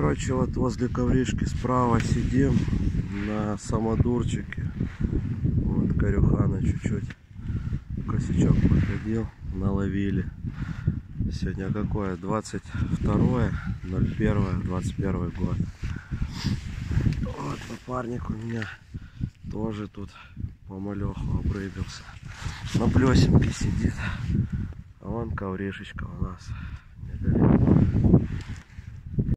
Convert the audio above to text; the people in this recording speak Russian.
короче, вот возле ковришки справа сидим на самодурчике. Вот корюхана чуть-чуть. Косячок выходил, наловили. Сегодня какое? 22 01 21 год. Вот напарник у меня тоже тут по малеху обрыбился. На плесенке сидит. А вон ковришечка у нас.